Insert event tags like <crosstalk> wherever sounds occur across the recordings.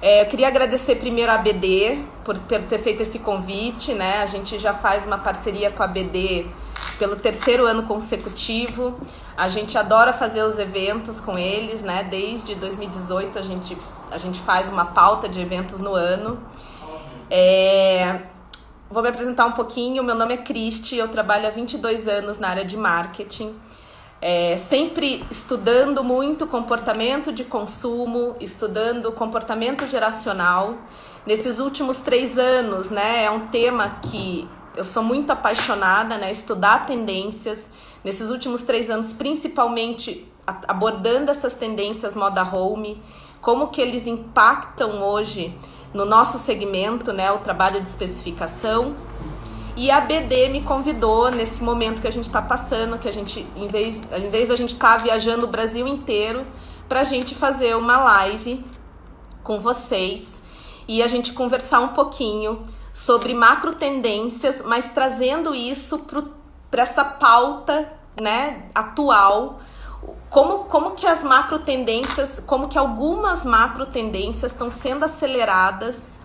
É, eu queria agradecer primeiro a ABD por ter, ter, feito esse convite, né? A gente já faz uma parceria com a ABD pelo terceiro ano consecutivo. A gente adora fazer os eventos com eles, né? Desde 2018 a gente, a gente faz uma pauta de eventos no ano. É, vou me apresentar um pouquinho. Meu nome é Cristi, eu trabalho há 22 anos na área de marketing é, sempre estudando muito comportamento de consumo, estudando comportamento geracional. Nesses últimos três anos, né, é um tema que eu sou muito apaixonada, né, estudar tendências. Nesses últimos três anos, principalmente abordando essas tendências moda home, como que eles impactam hoje no nosso segmento, né, o trabalho de especificação e a BD me convidou nesse momento que a gente está passando, que a gente, em vez, em vez da gente estar tá viajando o Brasil inteiro, para a gente fazer uma live com vocês e a gente conversar um pouquinho sobre macro tendências, mas trazendo isso para essa pauta né, atual. Como, como que as macro tendências, como que algumas macro tendências estão sendo aceleradas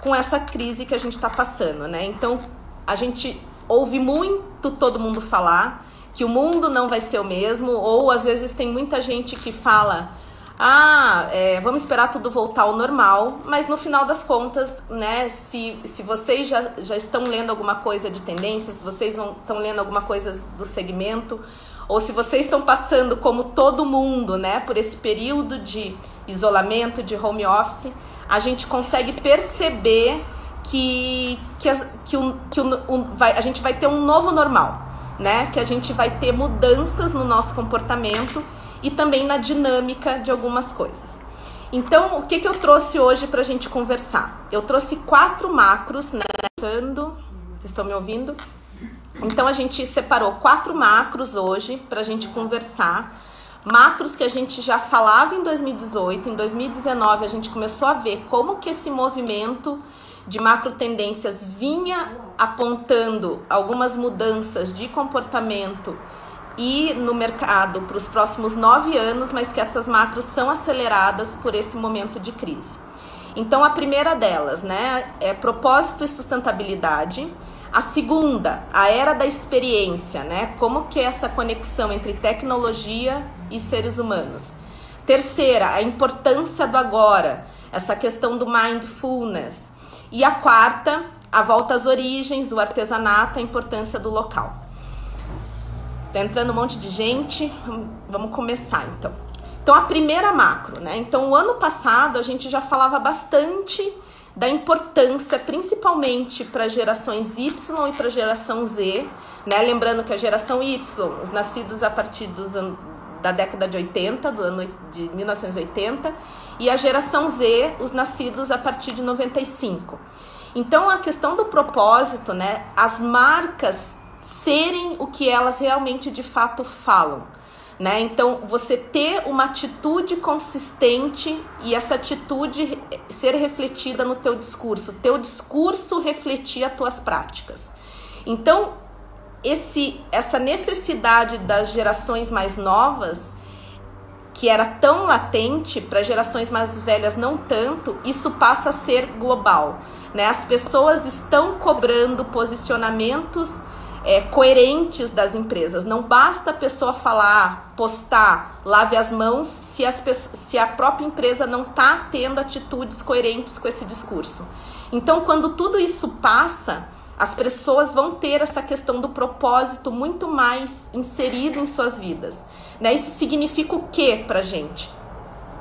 com essa crise que a gente está passando, né? Então, a gente ouve muito todo mundo falar que o mundo não vai ser o mesmo, ou às vezes tem muita gente que fala. Ah, é, vamos esperar tudo voltar ao normal, mas no final das contas, né, se, se vocês já, já estão lendo alguma coisa de tendência, se vocês estão lendo alguma coisa do segmento, ou se vocês estão passando como todo mundo, né, por esse período de isolamento, de home office, a gente consegue perceber que, que, que, um, que um, um, vai, a gente vai ter um novo normal, né? Que a gente vai ter mudanças no nosso comportamento e também na dinâmica de algumas coisas. Então, o que, que eu trouxe hoje para a gente conversar? Eu trouxe quatro macros, né? Vocês estão me ouvindo? Então, a gente separou quatro macros hoje para a gente conversar. Macros que a gente já falava em 2018, em 2019 a gente começou a ver como que esse movimento de macro tendências vinha apontando algumas mudanças de comportamento e no mercado para os próximos nove anos, mas que essas macros são aceleradas por esse momento de crise. Então, a primeira delas, né, é propósito e sustentabilidade. A segunda, a era da experiência, né? Como que é essa conexão entre tecnologia e seres humanos. Terceira, a importância do agora, essa questão do mindfulness. E a quarta, a volta às origens, o artesanato, a importância do local. Tá entrando um monte de gente, vamos começar então. Então a primeira macro, né? Então o ano passado a gente já falava bastante da importância, principalmente para gerações Y e para geração Z, né? Lembrando que a geração Y, os nascidos a partir dos da década de 80, do ano de 1980, e a geração Z, os nascidos a partir de 95. Então a questão do propósito, né, as marcas serem o que elas realmente de fato falam. Né? Então, você ter uma atitude consistente e essa atitude ser refletida no teu discurso, teu discurso refletir as tuas práticas. Então, esse, essa necessidade das gerações mais novas que era tão latente para gerações mais velhas não tanto, isso passa a ser global. Né? As pessoas estão cobrando posicionamentos é, coerentes das empresas. Não basta a pessoa falar, postar, lave as mãos, se, as, se a própria empresa não está tendo atitudes coerentes com esse discurso. Então, quando tudo isso passa, as pessoas vão ter essa questão do propósito muito mais inserido em suas vidas. Né? Isso significa o que para gente?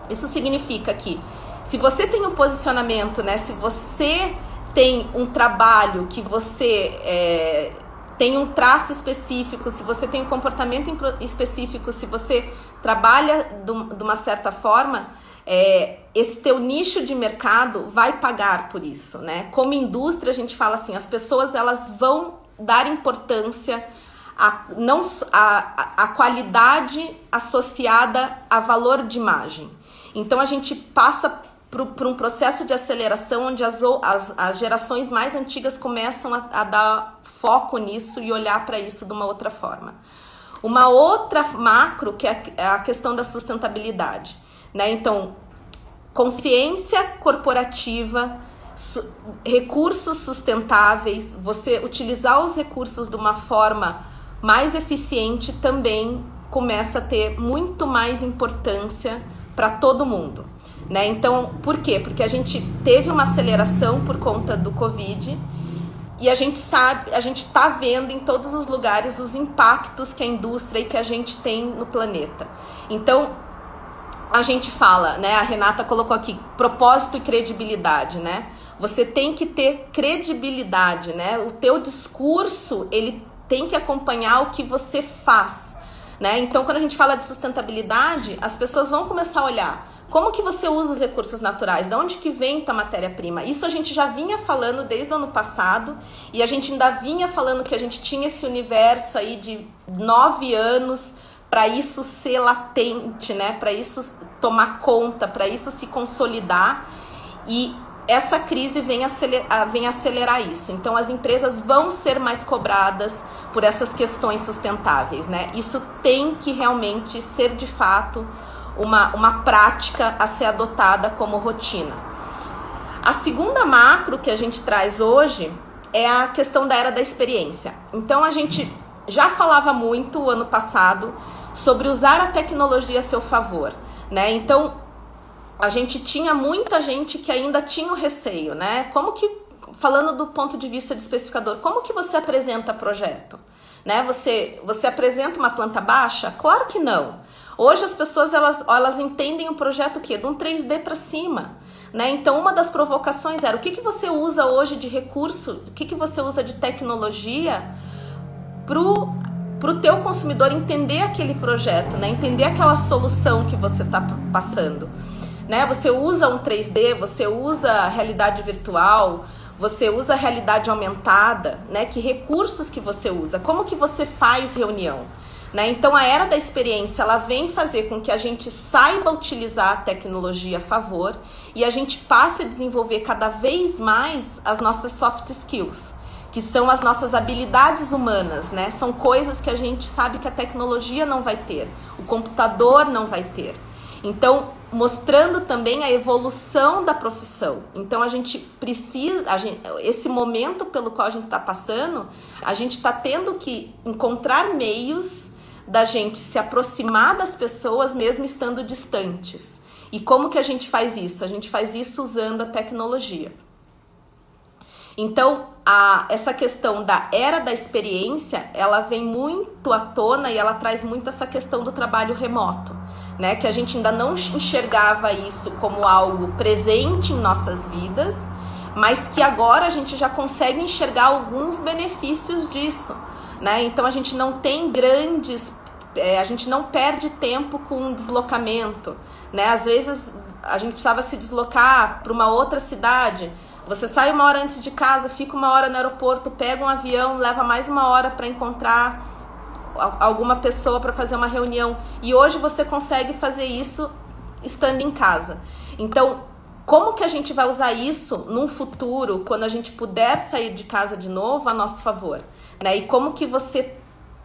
Isso significa que se você tem um posicionamento, né? Se você tem um trabalho que você é, tem um traço específico, se você tem um comportamento específico, se você trabalha de uma certa forma, é, esse teu nicho de mercado vai pagar por isso, né? Como indústria, a gente fala assim, as pessoas elas vão dar importância a, não, a, a qualidade associada a valor de imagem. Então a gente passa por, um processo de aceleração onde as, as, as gerações mais antigas começam a, a dar foco nisso e olhar para isso de uma outra forma. Uma outra macro que é a questão da sustentabilidade. Né? Então, consciência corporativa, su recursos sustentáveis, você utilizar os recursos de uma forma mais eficiente também começa a ter muito mais importância para todo mundo. Né? Então, por quê? Porque a gente teve uma aceleração por conta do Covid e a gente sabe, a gente está vendo em todos os lugares os impactos que a indústria e que a gente tem no planeta. Então, a gente fala, né? A Renata colocou aqui propósito e credibilidade, né? Você tem que ter credibilidade, né? O teu discurso, ele tem que acompanhar o que você faz, né? Então, quando a gente fala de sustentabilidade, as pessoas vão começar a olhar como que você usa os recursos naturais, de onde que vem tua matéria-prima. Isso a gente já vinha falando desde o ano passado e a gente ainda vinha falando que a gente tinha esse universo aí de nove anos para isso ser latente, né? Para isso tomar conta, para isso se consolidar. E essa crise vem acelerar, vem acelerar isso. Então, as empresas vão ser mais cobradas por essas questões sustentáveis, né? Isso tem que realmente ser de fato uma, uma prática a ser adotada como rotina. A segunda macro que a gente traz hoje é a questão da era da experiência. Então, a gente já falava muito ano passado sobre usar a tecnologia a seu favor, né? Então, a gente tinha muita gente que ainda tinha o receio, né? Como que, falando do ponto de vista de especificador, como que você apresenta projeto? Né? Você, você apresenta uma planta baixa? Claro que não. Hoje as pessoas elas, elas entendem o projeto o quê? De um 3D para cima. Né? Então, uma das provocações era o que, que você usa hoje de recurso, o que, que você usa de tecnologia para o teu consumidor entender aquele projeto, né? entender aquela solução que você está passando né? Você usa um 3D, você usa realidade virtual, você usa realidade aumentada, né? Que recursos que você usa? Como que você faz reunião? Né? Então a era da experiência ela vem fazer com que a gente saiba utilizar a tecnologia a favor e a gente passe a desenvolver cada vez mais as nossas soft skills, que são as nossas habilidades humanas, né? São coisas que a gente sabe que a tecnologia não vai ter, o computador não vai ter. Então, mostrando também a evolução da profissão. Então a gente precisa, a gente, esse momento pelo qual a gente está passando, a gente está tendo que encontrar meios da gente se aproximar das pessoas mesmo estando distantes. E como que a gente faz isso? A gente faz isso usando a tecnologia. Então, a, essa questão da era da experiência, ela vem muito à tona e ela traz muito essa questão do trabalho remoto né? Que a gente ainda não enxergava isso como algo presente em nossas vidas, mas que agora a gente já consegue enxergar alguns benefícios disso, né? Então a gente não tem grandes, é, a gente não perde tempo com deslocamento, né? Às vezes a gente precisava se deslocar para uma outra cidade. Você sai uma hora antes de casa, fica uma hora no aeroporto, pega um avião, leva mais uma hora para encontrar alguma pessoa para fazer uma reunião. E hoje você consegue fazer isso estando em casa. Então, como que a gente vai usar isso num futuro, quando a gente puder sair de casa de novo, a nosso favor? Né? E como que você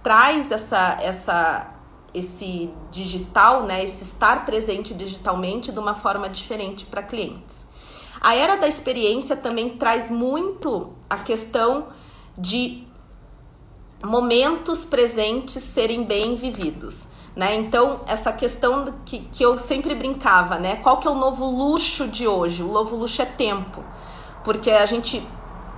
traz essa, essa, esse digital, né? esse estar presente digitalmente de uma forma diferente para clientes? A era da experiência também traz muito a questão de momentos presentes serem bem vividos. Né? Então, essa questão que, que eu sempre brincava, né? Qual que é o novo luxo de hoje? O novo luxo é tempo. Porque a gente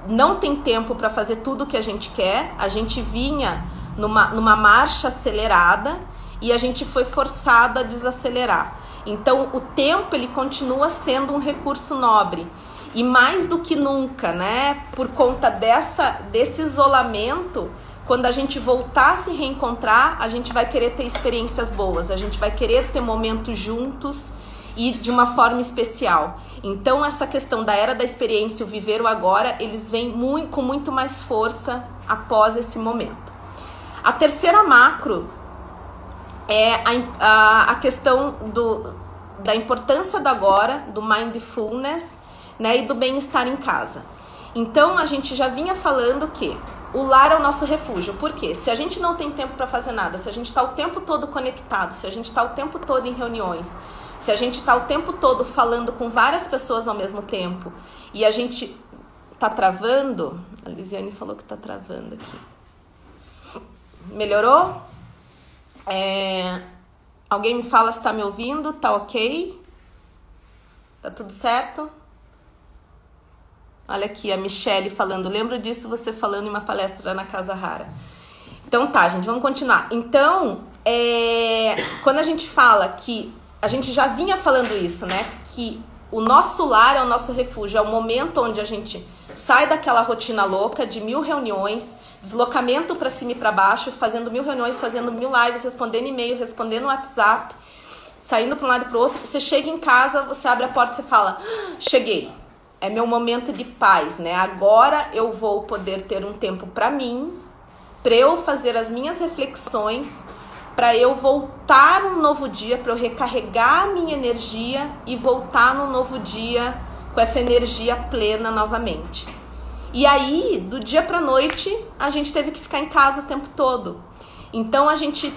não tem tempo para fazer tudo o que a gente quer, a gente vinha numa, numa marcha acelerada e a gente foi forçado a desacelerar. Então, o tempo ele continua sendo um recurso nobre. E mais do que nunca, né, por conta dessa, desse isolamento, quando a gente voltar a se reencontrar, a gente vai querer ter experiências boas, a gente vai querer ter momentos juntos e de uma forma especial. Então, essa questão da era da experiência, o viver o agora, eles vêm muito, com muito mais força após esse momento. A terceira macro é a, a, a questão do, da importância do agora, do mindfulness né, e do bem-estar em casa. Então, a gente já vinha falando que o lar é o nosso refúgio. Por quê? Se a gente não tem tempo para fazer nada, se a gente está o tempo todo conectado, se a gente está o tempo todo em reuniões, Se a gente está o tempo todo falando com várias pessoas ao mesmo tempo e a gente tá travando, a Lisiane falou que tá travando aqui. Melhorou? É, alguém me fala se está me ouvindo? Tá ok? Tá tudo certo? Olha aqui a Michelle falando. Lembro disso você falando em uma palestra na Casa Rara. Então tá, gente, vamos continuar. Então, é, quando a gente fala que a gente já vinha falando isso, né? Que o nosso lar é o nosso refúgio, é o momento onde a gente sai daquela rotina louca de mil reuniões, deslocamento para cima e para baixo, fazendo mil reuniões, fazendo mil lives, respondendo e-mail, respondendo WhatsApp, saindo para um lado e para outro. Você chega em casa, você abre a porta e fala: ah, cheguei. É meu momento de paz, né? Agora eu vou poder ter um tempo para mim, para eu fazer as minhas reflexões, para eu voltar um novo dia, para eu recarregar a minha energia e voltar no novo dia com essa energia plena novamente. E aí, do dia para noite, a gente teve que ficar em casa o tempo todo. Então a gente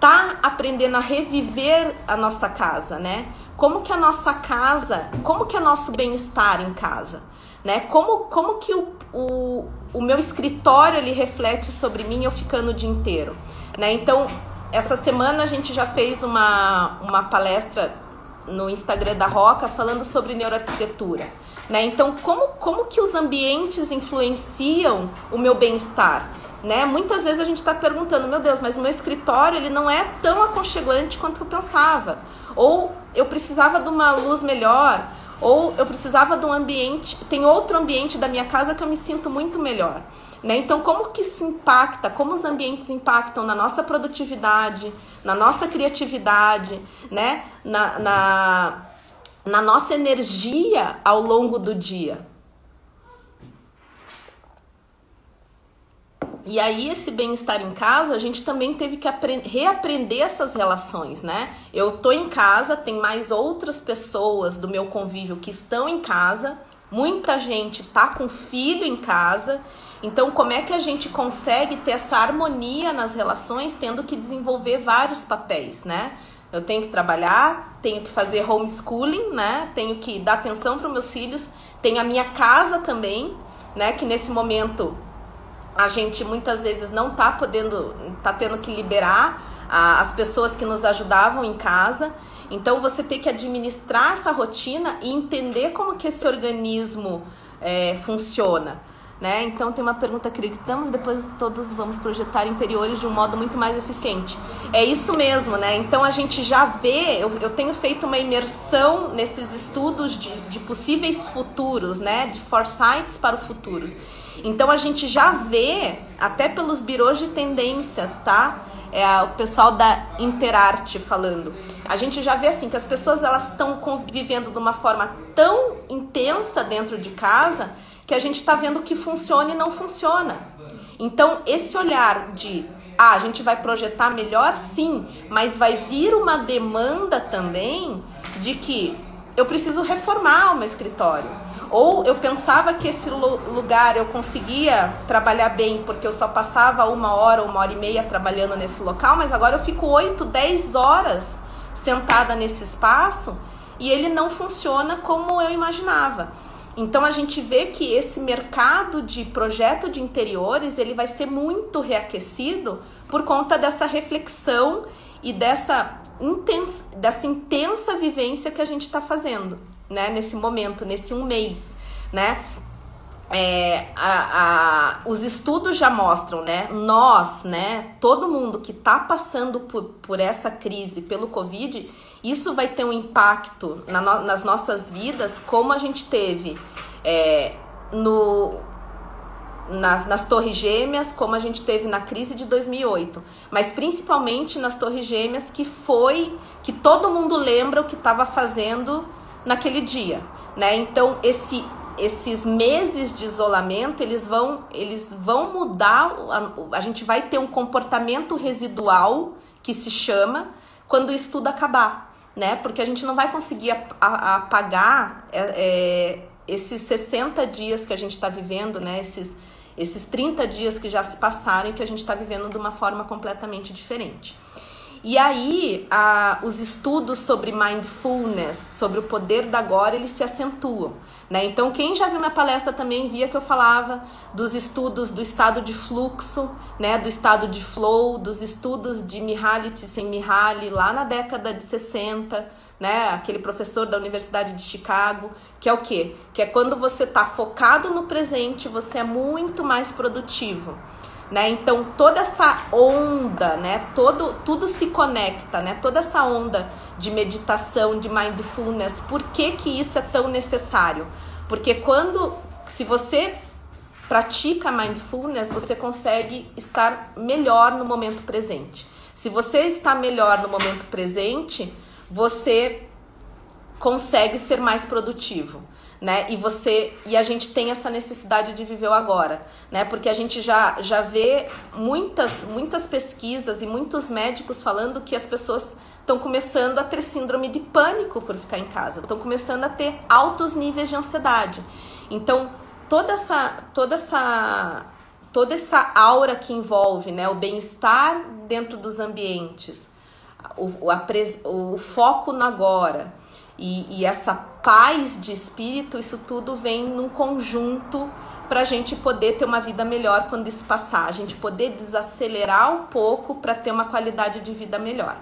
tá aprendendo a reviver a nossa casa, né? Como que a nossa casa, como que é nosso bem-estar em casa, né? Como, como que o, o, o meu escritório ele reflete sobre mim eu ficando o dia inteiro, né? Então, essa semana a gente já fez uma, uma palestra no Instagram da Roca falando sobre neuroarquitetura. Né? Então, como, como que os ambientes influenciam o meu bem-estar? Né? Muitas vezes a gente está perguntando, meu Deus, mas o meu escritório ele não é tão aconchegante quanto eu pensava. Ou eu precisava de uma luz melhor, ou eu precisava de um ambiente, tem outro ambiente da minha casa que eu me sinto muito melhor. Né? Então, como que isso impacta, como os ambientes impactam na nossa produtividade, na nossa criatividade, né? na, na, na nossa energia ao longo do dia. E aí, esse bem-estar em casa, a gente também teve que reaprender essas relações, né? Eu tô em casa, tem mais outras pessoas do meu convívio que estão em casa, muita gente tá com filho em casa. Então, como é que a gente consegue ter essa harmonia nas relações, tendo que desenvolver vários papéis, né? Eu tenho que trabalhar, tenho que fazer homeschooling, né? Tenho que dar atenção para os meus filhos, tenho a minha casa também, né? Que nesse momento a gente muitas vezes não tá podendo, tá tendo que liberar a, as pessoas que nos ajudavam em casa. Então você tem que administrar essa rotina e entender como que esse organismo é, funciona. Né? Então tem uma pergunta, acreditamos depois todos vamos projetar interiores de um modo muito mais eficiente. É isso mesmo, né? Então a gente já vê, eu, eu tenho feito uma imersão nesses estudos de, de possíveis futuros, né? De foresights para o futuros. Então a gente já vê, até pelos birôs de tendências, tá? É o pessoal da Interarte falando. A gente já vê assim que as pessoas elas estão convivendo de uma forma tão intensa dentro de casa que a gente está vendo que funciona e não funciona. Então, esse olhar de ah, a gente vai projetar melhor, sim, mas vai vir uma demanda também de que eu preciso reformar o meu escritório. Ou eu pensava que esse lugar eu conseguia trabalhar bem porque eu só passava uma hora, uma hora e meia trabalhando nesse local, mas agora eu fico 8, 10 horas sentada nesse espaço e ele não funciona como eu imaginava. Então a gente vê que esse mercado de projeto de interiores ele vai ser muito reaquecido por conta dessa reflexão e dessa intensa, dessa intensa vivência que a gente está fazendo, né? Nesse momento, nesse um mês, né? É, a, a, os estudos já mostram, né? Nós, né? Todo mundo que está passando por, por essa crise, pelo Covid, isso vai ter um impacto na no, nas nossas vidas, como a gente teve é, no, nas, nas Torres Gêmeas, como a gente teve na crise de 2008, mas principalmente nas Torres Gêmeas, que foi que todo mundo lembra o que estava fazendo naquele dia, né? Então esse esses meses de isolamento eles vão eles vão mudar a, a gente vai ter um comportamento residual que se chama quando o estudo acabar né? Porque a gente não vai conseguir apagar é, é, esses 60 dias que a gente está vivendo, né? Esses, esses 30 dias que já se passaram e que a gente está vivendo de uma forma completamente diferente. E aí, a, os estudos sobre mindfulness, sobre o poder da agora, eles se acentuam. Né? Então, quem já viu minha palestra também via que eu falava dos estudos do estado de fluxo, né? do estado de flow, dos estudos de Mihaly Csikszentmihalyi lá na década de 60, né? aquele professor da Universidade de Chicago, que é o quê? Que é quando você está focado no presente, você é muito mais produtivo. Né? Então toda essa onda, né? Todo, tudo se conecta, né? Toda essa onda de meditação, de mindfulness, por que, que isso é tão necessário? Porque quando, se você pratica mindfulness, você consegue estar melhor no momento presente. Se você está melhor no momento presente, você consegue ser mais produtivo né? E você e a gente tem essa necessidade de viver o agora, né? Porque a gente já já vê muitas muitas pesquisas e muitos médicos falando que as pessoas estão começando a ter síndrome de pânico por ficar em casa, estão começando a ter altos níveis de ansiedade. Então, toda essa toda essa toda essa aura que envolve, né, o bem-estar dentro dos ambientes, o, a, o foco no agora, e, e essa paz de espírito, isso tudo vem num conjunto para a gente poder ter uma vida melhor quando isso passar, a gente poder desacelerar um pouco para ter uma qualidade de vida melhor.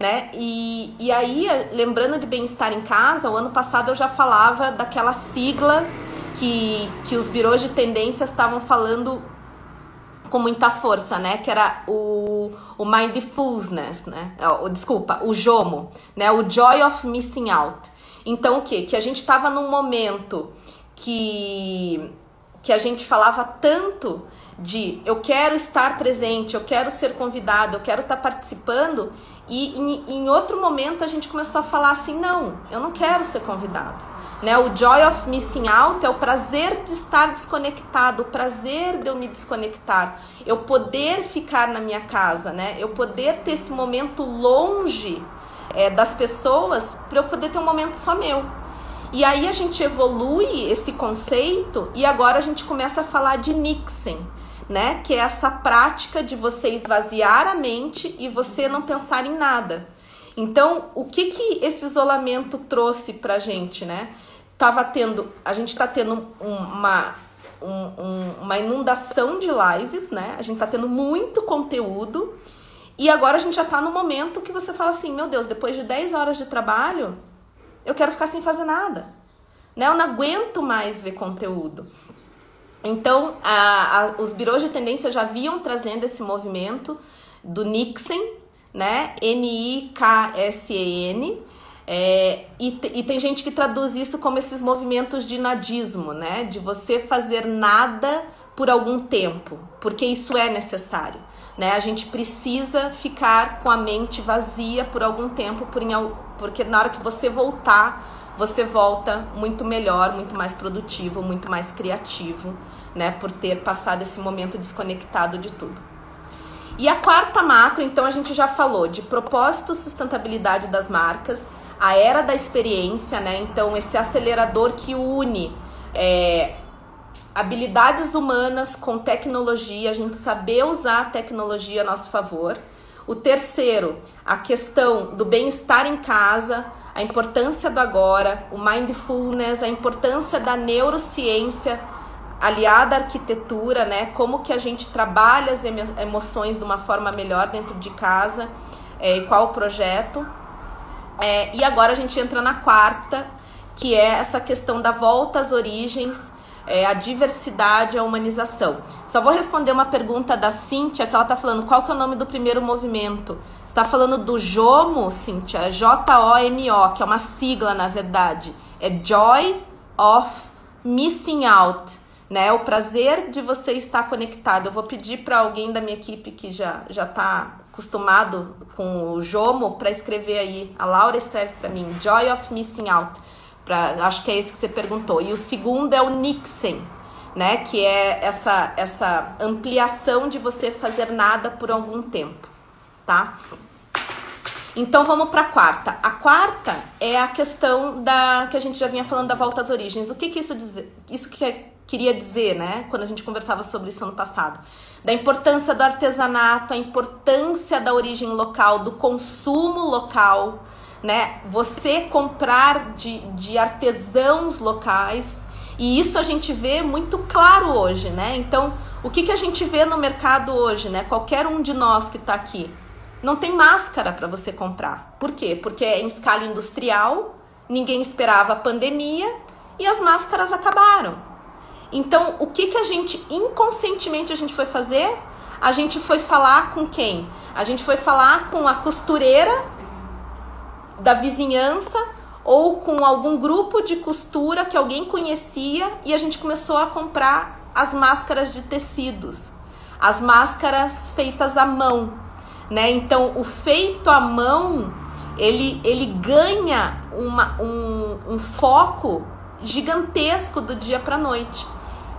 Né? E, e aí, lembrando de bem-estar em casa, o ano passado eu já falava daquela sigla que, que os birôs de tendência estavam falando com muita força, né? Que era o, o mindfulness, né? O, desculpa, o JOMO, né? O Joy of Missing Out. Então o que? Que a gente estava num momento que, que a gente falava tanto de eu quero estar presente, eu quero ser convidado, eu quero estar participando, e em, em outro momento a gente começou a falar assim: não, eu não quero ser convidado. Né? O joy of missing out é o prazer de estar desconectado, o prazer de eu me desconectar, eu poder ficar na minha casa, né? Eu poder ter esse momento longe é, das pessoas para eu poder ter um momento só meu. E aí a gente evolui esse conceito e agora a gente começa a falar de Nixon, né? Que é essa prática de você esvaziar a mente e você não pensar em nada. Então, o que que esse isolamento trouxe pra gente, né? Tava tendo, a gente está tendo uma, um, um, uma inundação de lives, né? A gente está tendo muito conteúdo e agora a gente já está no momento que você fala assim, meu Deus, depois de 10 horas de trabalho, eu quero ficar sem fazer nada. Né? Eu não aguento mais ver conteúdo. Então, a, a, os birôs de tendência já vinham trazendo esse movimento do Nixon, né? N-I-K-S-E-N. É, e, e tem gente que traduz isso como esses movimentos de nadismo, né? De você fazer nada por algum tempo, porque isso é necessário. Né? A gente precisa ficar com a mente vazia por algum tempo, por em, porque na hora que você voltar, você volta muito melhor, muito mais produtivo, muito mais criativo, né? Por ter passado esse momento desconectado de tudo. E a quarta macro, então a gente já falou de propósito, sustentabilidade das marcas, a era da experiência, né? Então esse acelerador que une é, habilidades humanas com tecnologia, a gente saber usar a tecnologia a nosso favor. O terceiro, a questão do bem-estar em casa, a importância do agora, o mindfulness, a importância da neurociência aliada à arquitetura, né? Como que a gente trabalha as emoções de uma forma melhor dentro de casa, é, qual o projeto. É, e agora a gente entra na quarta, que é essa questão da volta às origens, é, a diversidade, a humanização. Só vou responder uma pergunta da Cíntia, que ela está falando qual que é o nome do primeiro movimento. está falando do JOMO, Cíntia, J-O-M-O, que é uma sigla, na verdade. É Joy of Missing Out né? O prazer de você estar conectado. Eu vou pedir para alguém da minha equipe que já já está acostumado com o Jomo para escrever aí. A Laura escreve para mim Joy of Missing Out. Pra, acho que é esse que você perguntou. E o segundo é o Nixon, né? Que é essa essa ampliação de você fazer nada por algum tempo, tá? Então vamos para a quarta. A quarta é a questão da que a gente já vinha falando da volta às origens. O que que isso diz? Isso que queria dizer, né? Quando a gente conversava sobre isso ano passado. Da importância do artesanato, a importância da origem local, do consumo local, né? Você comprar de, de artesãos locais. E isso a gente vê muito claro hoje, né? Então, o que, que a gente vê no mercado hoje, né? Qualquer um de nós que está aqui. Não tem máscara para você comprar. Por quê? Porque é em escala industrial, ninguém esperava a pandemia e as máscaras acabaram. Então, o que, que a gente, inconscientemente, a gente foi fazer? A gente foi falar com quem? A gente foi falar com a costureira da vizinhança ou com algum grupo de costura que alguém conhecia e a gente começou a comprar as máscaras de tecidos, as máscaras feitas à mão, né? Então, o feito à mão, ele, ele ganha uma, um, um foco gigantesco do dia para noite,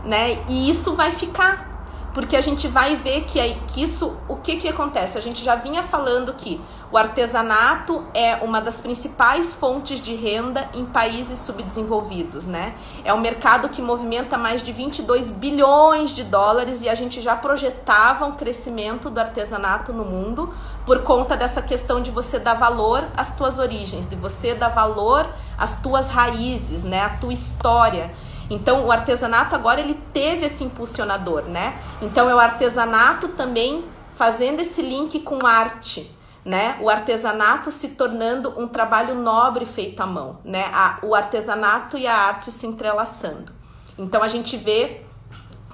né? E isso vai ficar, porque a gente vai ver que, aí, que isso, o que que acontece? A gente já vinha falando que o artesanato é uma das principais fontes de renda em países subdesenvolvidos, né? É um mercado que movimenta mais de 22 bilhões de dólares e a gente já projetava um crescimento do artesanato no mundo por conta dessa questão de você dar valor às tuas origens, de você dar valor às tuas raízes, né? A tua história. Então, o artesanato agora ele teve esse impulsionador, né? Então, é o artesanato também fazendo esse link com arte, né? O artesanato se tornando um trabalho nobre feito à mão, né? A, o artesanato e a arte se entrelaçando. Então a gente vê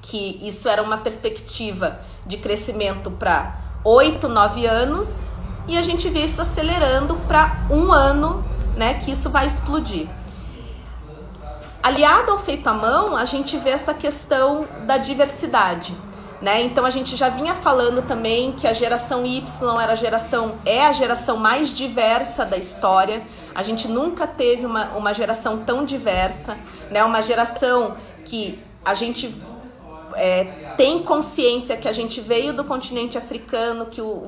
que isso era uma perspectiva de crescimento para oito, nove anos e a gente vê isso acelerando para um ano, né? Que isso vai explodir. Aliado ao feito à mão, a gente vê essa questão da diversidade. Né? Então a gente já vinha falando também que a geração Y era a geração é a geração mais diversa da história. A gente nunca teve uma, uma geração tão diversa, né? Uma geração que a gente é, tem consciência que a gente veio do continente africano, que o,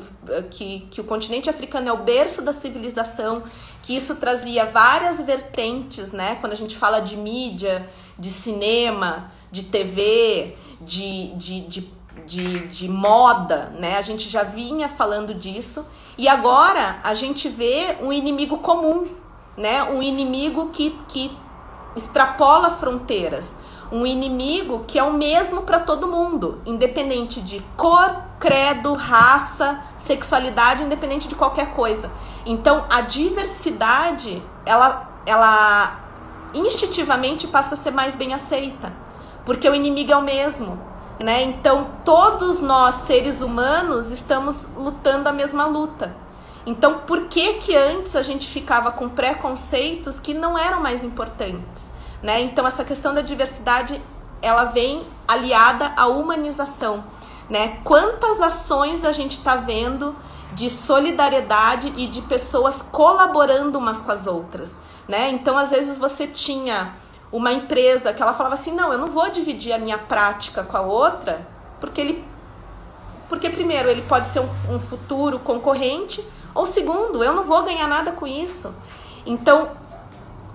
que, que o continente africano é o berço da civilização, que isso trazia várias vertentes, né? Quando a gente fala de mídia, de cinema, de TV, de, de, de de, de moda, né? A gente já vinha falando disso e agora a gente vê um inimigo comum, né? Um inimigo que, que extrapola fronteiras, um inimigo que é o mesmo para todo mundo, independente de cor, credo, raça, sexualidade, independente de qualquer coisa. Então a diversidade, ela, ela instintivamente passa a ser mais bem aceita, porque o inimigo é o mesmo. Né? Então, todos nós, seres humanos, estamos lutando a mesma luta. Então, por que que antes a gente ficava com preconceitos que não eram mais importantes? Né? Então, essa questão da diversidade, ela vem aliada à humanização. Né? Quantas ações a gente está vendo de solidariedade e de pessoas colaborando umas com as outras? Né? Então, às vezes você tinha uma empresa que ela falava assim: não, eu não vou dividir a minha prática com a outra, porque ele. Porque, primeiro, ele pode ser um, um futuro concorrente, ou segundo, eu não vou ganhar nada com isso. Então,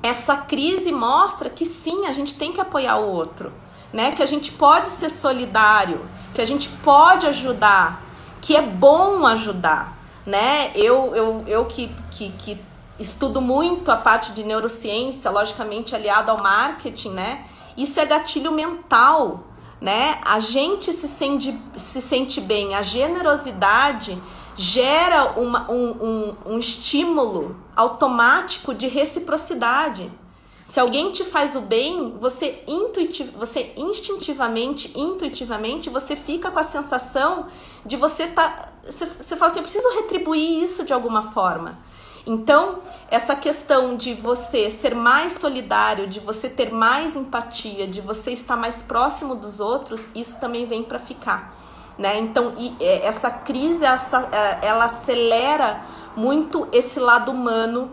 essa crise mostra que sim, a gente tem que apoiar o outro, né? Que a gente pode ser solidário, que a gente pode ajudar, que é bom ajudar, né? Eu, eu, eu que, que, que estudo muito a parte de neurociência, logicamente aliado ao marketing, né? Isso é gatilho mental, né? A gente se sente, se sente bem, a generosidade gera uma, um, um, um estímulo automático de reciprocidade. Se alguém te faz o bem, você, intuitiv, você instintivamente, intuitivamente, você fica com a sensação de você tá, você, você fala assim, eu preciso retribuir isso de alguma forma. Então, essa questão de você ser mais solidário, de você ter mais empatia, de você estar mais próximo dos outros, isso também vem para ficar. Né? Então, é, essa crise essa, é, ela acelera muito esse lado humano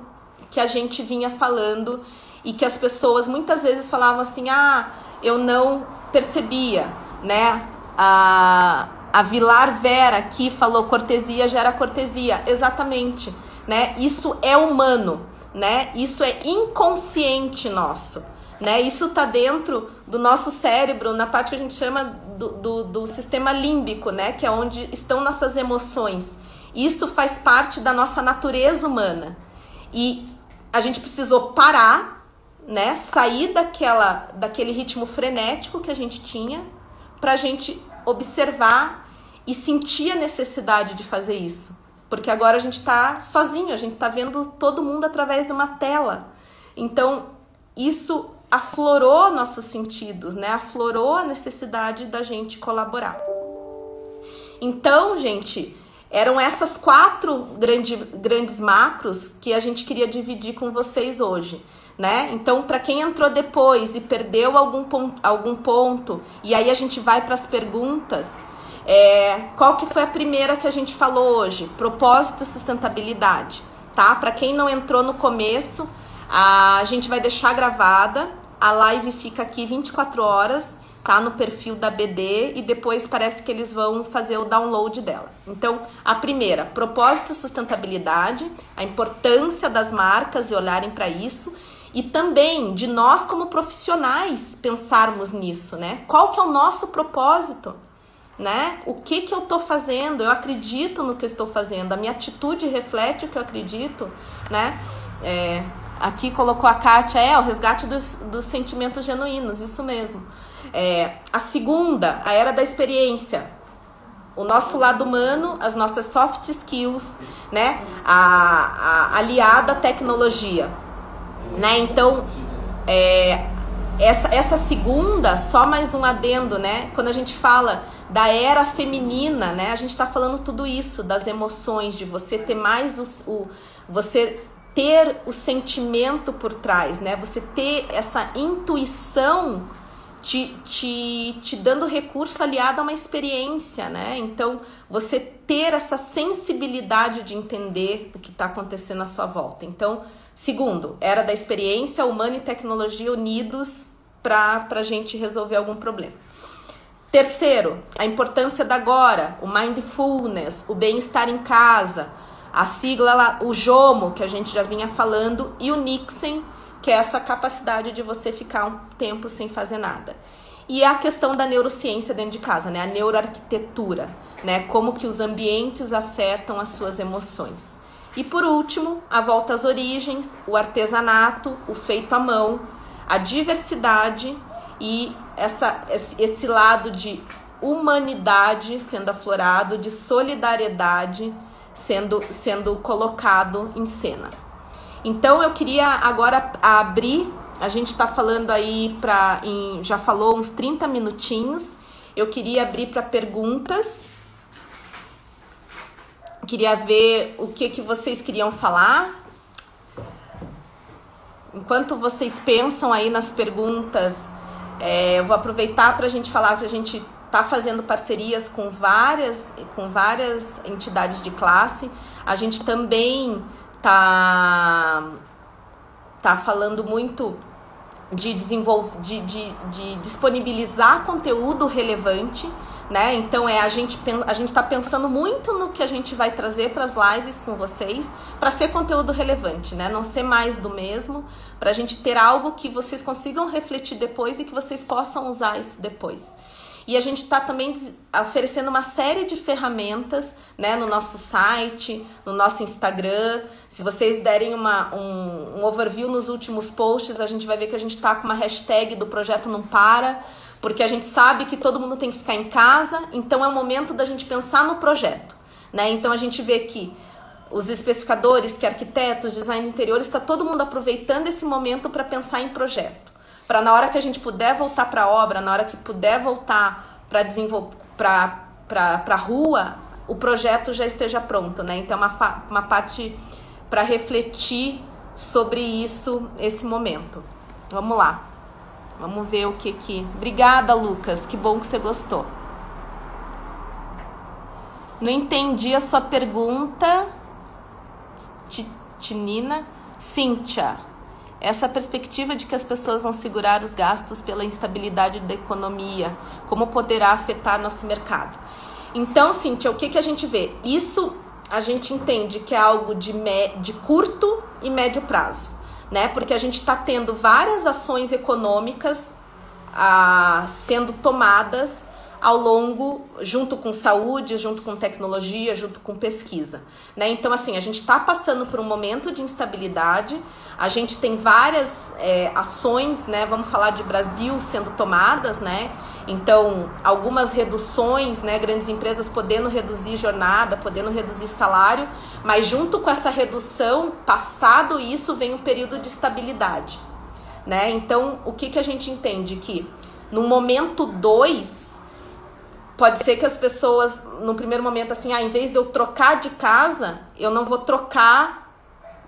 que a gente vinha falando e que as pessoas muitas vezes falavam assim: ah, eu não percebia, né? A, a Vilar Vera aqui falou cortesia gera cortesia. Exatamente né? Isso é humano, né? Isso é inconsciente nosso, Né? Isso está dentro do nosso cérebro, na parte que a gente chama do, do, sistema límbico, né? que é onde estão nossas emoções. Isso faz parte da nossa natureza humana. E a gente precisou parar, né? sair daquela, daquele ritmo frenético que a gente tinha, para a gente observar e sentir a necessidade de fazer isso. Porque agora a gente está sozinho, a gente está vendo todo mundo através de uma tela. Então, isso aflorou nossos sentidos, né? Aflorou a necessidade da gente colaborar. Então, gente, eram essas quatro grande, grandes macros que a gente queria dividir com vocês hoje. Né? Então, para quem entrou depois e perdeu algum ponto, algum ponto, e aí a gente vai para as perguntas, é, qual que foi a primeira que a gente falou hoje? Propósito e sustentabilidade, tá? Para quem não entrou no começo, a gente vai deixar gravada. A live fica aqui 24 horas, tá? No perfil da BD e depois parece que eles vão fazer o download dela. Então, a primeira, propósito e sustentabilidade, a importância das marcas e olharem para isso e também de nós como profissionais pensarmos nisso, né? Qual que é o nosso propósito? né? O que que eu estou fazendo? Eu acredito no que eu estou fazendo. A minha atitude reflete o que eu acredito, né? É, aqui colocou a Kátia, é o resgate dos, dos sentimentos genuínos, isso mesmo. É, a segunda, a era da experiência. O nosso lado humano, as nossas soft skills, né? A, a aliada à tecnologia, né? Então, é, essa, essa segunda, só mais um adendo, né? Quando a gente fala da era feminina, né? A gente está falando tudo isso, das emoções, de você ter mais o, o, você ter o sentimento por trás, né? Você ter essa intuição te, te, te dando recurso aliado a uma experiência, né? Então, você ter essa sensibilidade de entender o que está acontecendo à sua volta. Então, segundo, era da experiência humana e tecnologia unidos para a gente resolver algum problema. Terceiro, a importância da agora, o mindfulness, o bem-estar em casa, a sigla lá, o JOMO, que a gente já vinha falando, e o Nixon, que é essa capacidade de você ficar um tempo sem fazer nada. E a questão da neurociência dentro de casa, né? A neuroarquitetura, né? Como que os ambientes afetam as suas emoções. E por último, a volta às origens, o artesanato, o feito à mão, a diversidade e essa, esse lado de humanidade sendo aflorado, de solidariedade sendo, sendo colocado em cena. Então eu queria agora abrir, a gente está falando aí para, já falou uns 30 minutinhos, eu queria abrir para perguntas. Queria ver o que, que vocês queriam falar. Enquanto vocês pensam aí nas perguntas, é, eu vou aproveitar para a gente falar que a gente está fazendo parcerias com várias, com várias entidades de classe. A gente também está tá falando muito de, desenvolver, de, de, de disponibilizar conteúdo relevante né? Então é a gente a gente está pensando muito no que a gente vai trazer para as lives com vocês, para ser conteúdo relevante, né? Não ser mais do mesmo, para a gente ter algo que vocês consigam refletir depois e que vocês possam usar isso depois. E a gente está também oferecendo uma série de ferramentas né, no nosso site, no nosso Instagram. Se vocês derem uma, um, um overview nos últimos posts, a gente vai ver que a gente está com uma hashtag do Projeto Não Para porque a gente sabe que todo mundo tem que ficar em casa, então é o momento da gente pensar no projeto, né? Então a gente vê que os especificadores, que arquitetos, design interior, está todo mundo aproveitando esse momento para pensar em projeto. Para na hora que a gente puder voltar para a obra, na hora que puder voltar para desenvolver para a rua, o projeto já esteja pronto, né? Então é uma, uma parte para refletir sobre isso, esse momento. Vamos lá. Vamos ver o que que. Obrigada, Lucas. Que bom que você gostou. Não entendi a sua pergunta, Tinina. Cíntia, essa perspectiva de que as pessoas vão segurar os gastos pela instabilidade da economia, como poderá afetar nosso mercado? Então, Cíntia, o que, que a gente vê? Isso a gente entende que é algo de, de curto e médio prazo. né? Porque a gente está tendo várias ações econômicas ah, sendo tomadas ao longo, junto com saúde, junto com tecnologia, junto com pesquisa. Né? Então, assim, a gente está passando por um momento de instabilidade, a gente tem várias é, ações, né? Vamos falar de Brasil sendo tomadas, né? Então, algumas reduções, né? Grandes empresas podendo reduzir jornada, podendo reduzir salário, mas junto com essa redução, passado isso, vem um período de estabilidade, né? Então, o que, que a gente entende? Que no momento 2, pode ser que as pessoas, no primeiro momento, assim, ah, em vez de eu trocar de casa, eu não vou trocar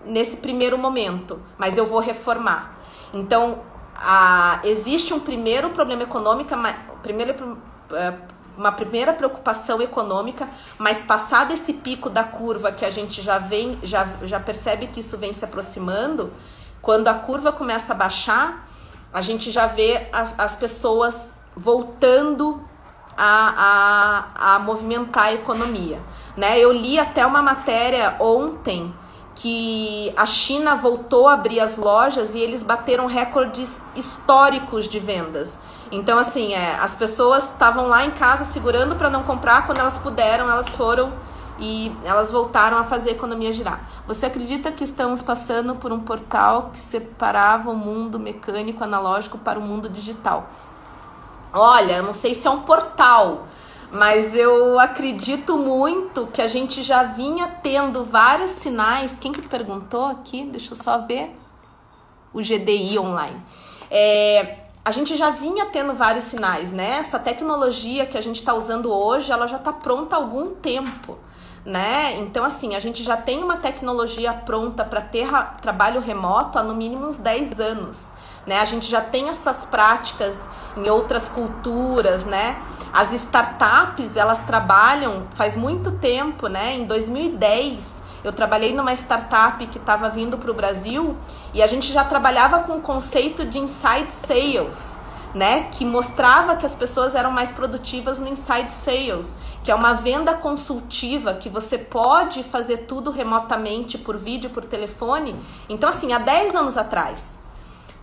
nesse primeiro momento, mas eu vou reformar. Então, a, existe um primeiro problema econômico, uma, primeiro, é, uma primeira preocupação econômica, mas passado esse pico da curva que a gente já vem, já, já percebe que isso vem se aproximando, quando a curva começa a baixar, a gente já vê as, as pessoas voltando a, a, a movimentar a economia. Né? Eu li até uma matéria ontem que a China voltou a abrir as lojas e eles bateram recordes históricos de vendas. Então, assim, é, as pessoas estavam lá em casa segurando para não comprar, quando elas puderam, elas foram e elas voltaram a fazer a economia girar. Você acredita que estamos passando por um portal que separava o mundo mecânico analógico para o mundo digital? Olha, não sei se é um portal, mas eu acredito muito que a gente já vinha tendo vários sinais. Quem que perguntou aqui? Deixa eu só ver. O GDI online. É, a gente já vinha tendo vários sinais, né? Essa tecnologia que a gente está usando hoje, ela já está pronta há algum tempo, né? Então, assim, a gente já tem uma tecnologia pronta para ter trabalho remoto há no mínimo uns 10 anos. Né? A gente já tem essas práticas em outras culturas, né? As startups, elas trabalham faz muito tempo, né? Em 2010, eu trabalhei numa startup que estava vindo para o Brasil e a gente já trabalhava com o conceito de inside sales, né? Que mostrava que as pessoas eram mais produtivas no inside sales, que é uma venda consultiva que você pode fazer tudo remotamente por vídeo, por telefone. Então, assim, há 10 anos atrás.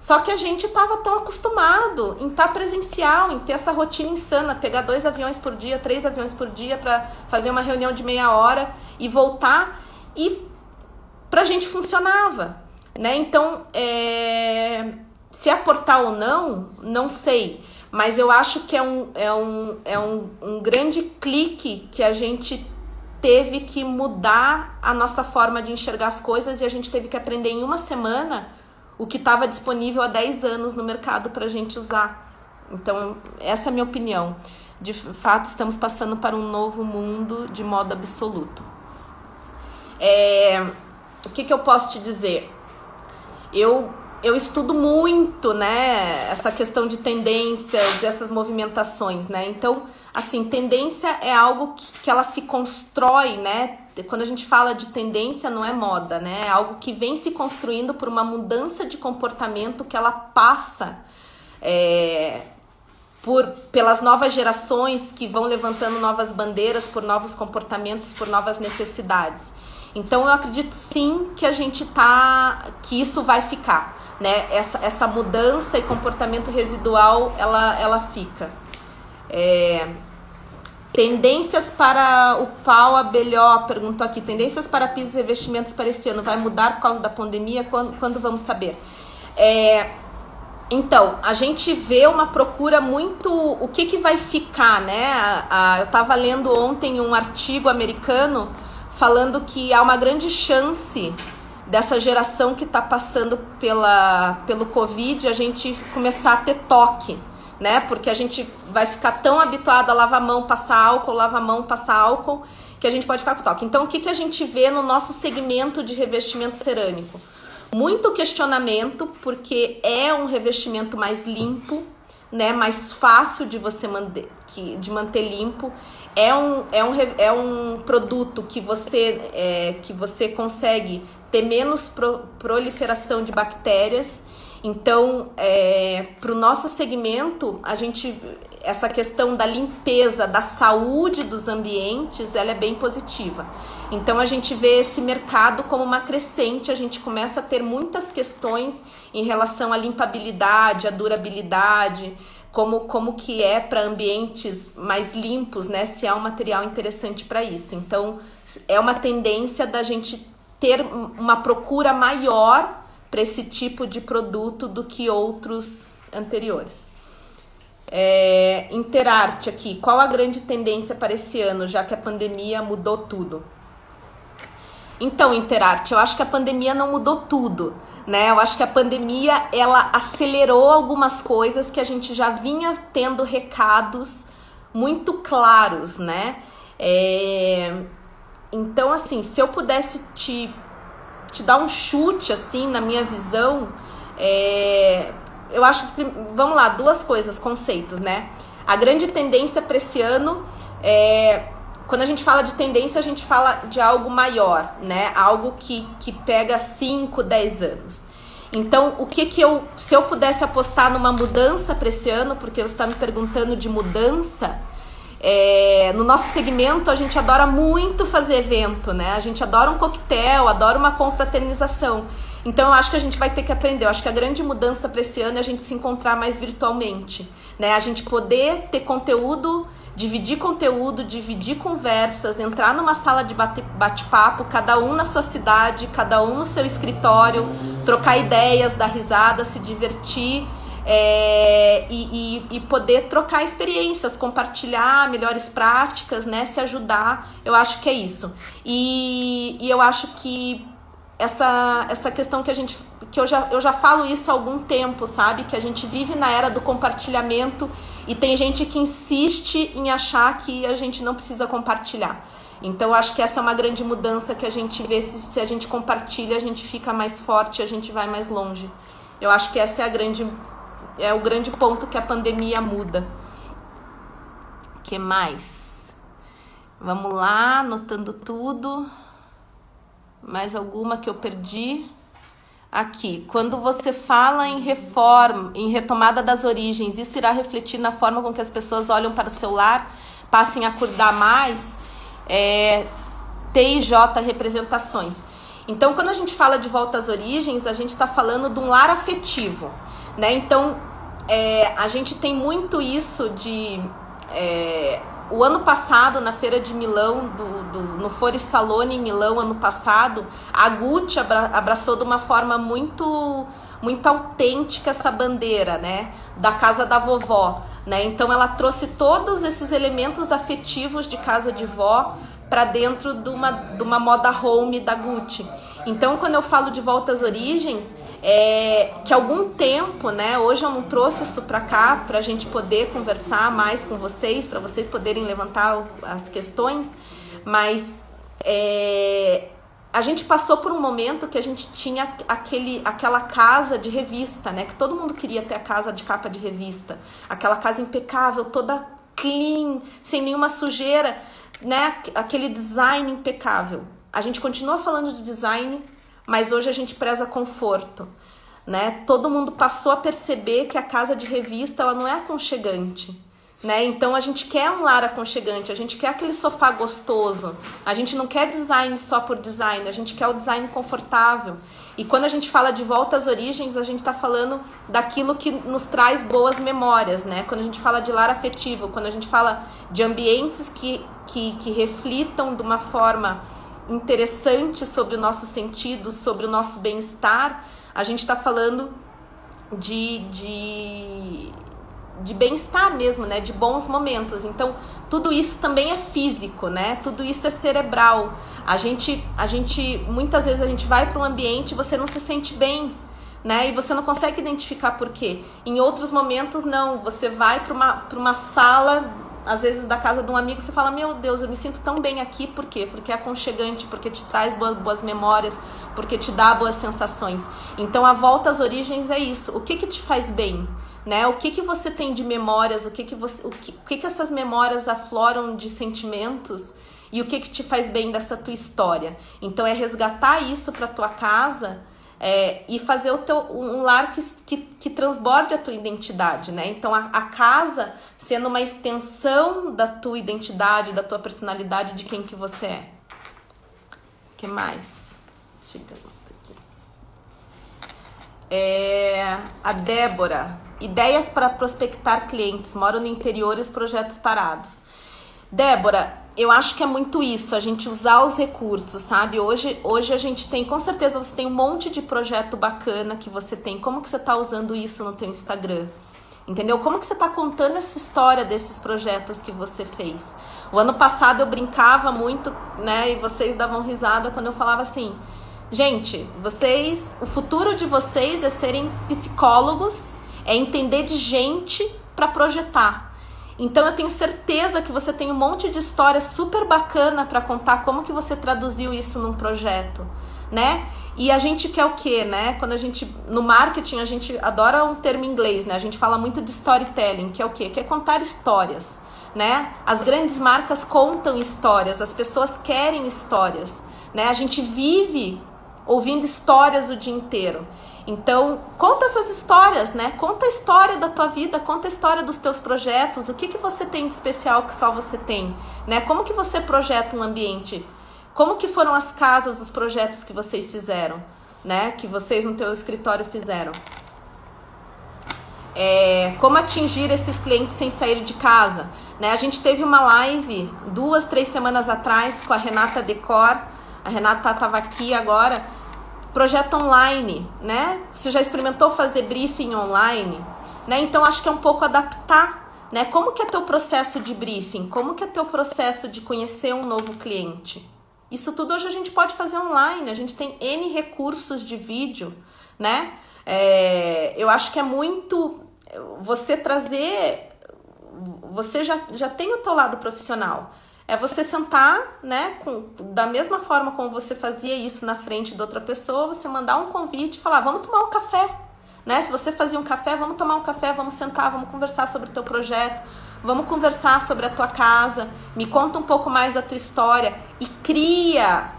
Só que a gente estava tão acostumado em estar tá presencial, em ter essa rotina insana, pegar dois aviões por dia, três aviões por dia para fazer uma reunião de meia hora e voltar. E para a gente funcionava, né? Então, é... se portal ou não, não sei. Mas eu acho que é um, é um, é um, um grande clique que a gente teve que mudar a nossa forma de enxergar as coisas e a gente teve que aprender em uma semana o que estava disponível há 10 anos no mercado para a gente usar. Então, essa é a minha opinião. De fato, estamos passando para um novo mundo de modo absoluto. É, o que, que eu posso te dizer? Eu, eu estudo muito, né, essa questão de tendências, essas movimentações, né? Então, assim, tendência é algo que, que ela se constrói, né? Quando a gente fala de tendência, não é moda, né? É algo que vem se construindo por uma mudança de comportamento que ela passa é, por, pelas novas gerações que vão levantando novas bandeiras por novos comportamentos, por novas necessidades. Então eu acredito sim que a gente tá. que isso vai ficar. Né? Essa, essa mudança e comportamento residual ela, ela fica. É, tendências para o pau abelhó, perguntou aqui. Tendências para pisos e revestimentos para este ano vai mudar por causa da pandemia? Quando, quando vamos saber? É, então, a gente vê uma procura muito. O que, que vai ficar, né? A, a, eu estava lendo ontem um artigo americano falando que há uma grande chance dessa geração que está passando pela, pelo Covid a gente começar a ter toque né? Porque a gente vai ficar tão habituado a lavar a mão, passar álcool, lavar a mão, passar álcool, que a gente pode ficar com toque. Então, o que, que a gente vê no nosso segmento de revestimento cerâmico? Muito questionamento, porque é um revestimento mais limpo, né? Mais fácil de você manter, de manter limpo. É um, é um, é um produto que você, é, que você consegue ter menos pro, proliferação de bactérias Então, é, para o nosso segmento, a gente essa questão da limpeza, da saúde dos ambientes, ela é bem positiva. Então a gente vê esse mercado como uma crescente, a gente começa a ter muitas questões em relação à limpabilidade, à durabilidade, como, como que é para ambientes mais limpos, né? Se há um material interessante para isso. Então é uma tendência da gente ter uma procura maior para esse tipo de produto do que outros anteriores. É, Interarte aqui, qual a grande tendência para esse ano, já que a pandemia mudou tudo? Então, Interarte, eu acho que a pandemia não mudou tudo, né? Eu acho que a pandemia ela acelerou algumas coisas que a gente já vinha tendo recados muito claros, né? É, então, assim, se eu pudesse te te dar um chute, assim, na minha visão, é, eu acho que, vamos lá, duas coisas, conceitos, né? A grande tendência para esse ano é. Quando a gente fala de tendência, a gente fala de algo maior, né? Algo que, que pega 5, 10 anos. Então, o que que eu, se eu pudesse apostar numa mudança para esse ano, porque você está me perguntando de mudança, é, no nosso segmento, a gente adora muito fazer evento, né? A gente adora um coquetel, adora uma confraternização. Então, eu acho que a gente vai ter que aprender. Eu acho que a grande mudança para esse ano é a gente se encontrar mais virtualmente, né? A gente poder ter conteúdo, dividir conteúdo, dividir conversas, entrar numa sala de bate-papo, cada um na sua cidade, cada um no seu escritório, trocar ideias, dar risada, se divertir é, e, e, e, poder trocar experiências, compartilhar melhores práticas, né? Se ajudar, eu acho que é isso. E, e eu acho que essa, essa questão que a gente. que eu já, eu já falo isso há algum tempo, sabe? Que a gente vive na era do compartilhamento e tem gente que insiste em achar que a gente não precisa compartilhar. Então, eu acho que essa é uma grande mudança que a gente vê. Se, se a gente compartilha, a gente fica mais forte, a gente vai mais longe. Eu acho que essa é a grande é o grande ponto que a pandemia muda. que mais? Vamos lá, anotando tudo. Mais alguma que eu perdi? Aqui, quando você fala em reforma, em retomada das origens, isso irá refletir na forma com que as pessoas olham para o celular, passem a cuidar mais? É, TIJ representações. Então, quando a gente fala de volta às origens, a gente está falando de um lar afetivo. Né? Então, é, a gente tem muito isso de. É, o ano passado, na Feira de Milão, do, do, no Fore Salone em Milão, ano passado, a Gucci abra, abraçou de uma forma muito muito autêntica essa bandeira, né? Da casa da vovó, né? Então ela trouxe todos esses elementos afetivos de casa de vó para dentro de uma, de uma moda home da Gucci. Então, quando eu falo de volta às origens, é, que algum tempo, né? Hoje eu não trouxe isso para cá para a gente poder conversar mais com vocês, para vocês poderem levantar as questões, mas é, a gente passou por um momento que a gente tinha aquele, aquela casa de revista, né? Que todo mundo queria ter a casa de capa de revista, aquela casa impecável, toda clean, sem nenhuma sujeira, né? Aquele design impecável. A gente continua falando de design mas hoje a gente preza conforto, né? Todo mundo passou a perceber que a casa de revista ela não é aconchegante, né? Então a gente quer um lar aconchegante, a gente quer aquele sofá gostoso. A gente não quer design só por design, a gente quer o design confortável. E quando a gente fala de volta às origens, a gente está falando daquilo que nos traz boas memórias, né? Quando a gente fala de lar afetivo, quando a gente fala de ambientes que, que, que reflitam de uma forma interessante sobre o nosso sentido, sobre o nosso bem-estar, a gente está falando de, de, de bem-estar mesmo, né? De bons momentos. Então, tudo isso também é físico, né? Tudo isso é cerebral. A gente, a gente muitas vezes a gente vai para um ambiente e você não se sente bem, né? E você não consegue identificar por quê. Em outros momentos, não. Você vai para uma, uma sala às vezes da casa de um amigo, você fala: Meu Deus, eu me sinto tão bem aqui, por quê? Porque é aconchegante, porque te traz boas, boas memórias, porque te dá boas sensações. Então a volta às origens é isso. O que, que te faz bem? Né? O que, que você tem de memórias? O que, que, você, o que, o que, que essas memórias afloram de sentimentos? E o que, que te faz bem dessa tua história? Então é resgatar isso para tua casa é, e fazer o teu, um lar que, que, que transborde a tua identidade, né? Então a, a casa sendo uma extensão da tua identidade, da tua personalidade, de quem que você é. O que mais? Deixa eu ver aqui. É, a Débora. Ideias para prospectar clientes. Moro no interior e os projetos parados. Débora, eu acho que é muito isso, a gente usar os recursos, sabe? Hoje, hoje a gente tem, com certeza você tem um monte de projeto bacana que você tem. Como que você está usando isso no teu Instagram? Entendeu? Como que você está contando essa história desses projetos que você fez? O ano passado eu brincava muito, né? E vocês davam risada quando eu falava assim: gente, vocês, o futuro de vocês é serem psicólogos, é entender de gente para projetar. Então eu tenho certeza que você tem um monte de história super bacana para contar como que você traduziu isso num projeto, né? E a gente quer o quê, né? Quando a gente no marketing a gente adora um termo em inglês, né? A gente fala muito de storytelling, que é o quê? Que é contar histórias, né? As grandes marcas contam histórias, as pessoas querem histórias, né? A gente vive ouvindo histórias o dia inteiro. Então, conta essas histórias, né? Conta a história da tua vida, conta a história dos teus projetos, o que, que você tem de especial que só você tem, né? Como que você projeta um ambiente? Como que foram as casas, os projetos que vocês fizeram, né? Que vocês no teu escritório fizeram? É, como atingir esses clientes sem sair de casa? Né? A gente teve uma live duas, três semanas atrás com a Renata Decor. A Renata estava aqui agora projeto online, né? Você já experimentou fazer briefing online, né? Então acho que é um pouco adaptar, né? Como que é teu processo de briefing? Como que é teu processo de conhecer um novo cliente? Isso tudo hoje a gente pode fazer online. A gente tem N recursos de vídeo, né? É, eu acho que é muito você trazer. Você já, já tem o teu lado profissional. É você sentar, né, com, da mesma forma como você fazia isso na frente de outra pessoa, você mandar um convite e falar, vamos tomar um café, né? Se você fazia um café, vamos tomar um café, vamos sentar, vamos conversar sobre o teu projeto, vamos conversar sobre a tua casa, me conta um pouco mais da tua história e cria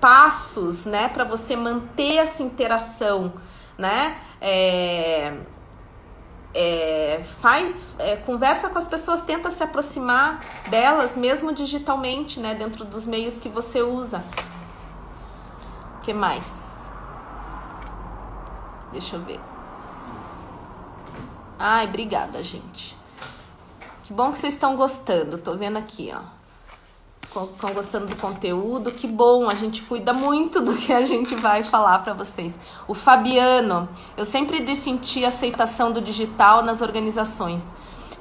passos, né, para você manter essa interação, né? É, é, faz, é, conversa com as pessoas, tenta se aproximar delas, mesmo digitalmente, né, dentro dos meios que você usa. O que mais? Deixa eu ver. Ai, obrigada, gente. Que bom que vocês estão gostando. Tô vendo aqui, ó estão gostando do conteúdo. Que bom, a gente cuida muito <laughs> do que a gente vai falar para vocês. O Fabiano, eu sempre defendi a aceitação do digital nas organizações,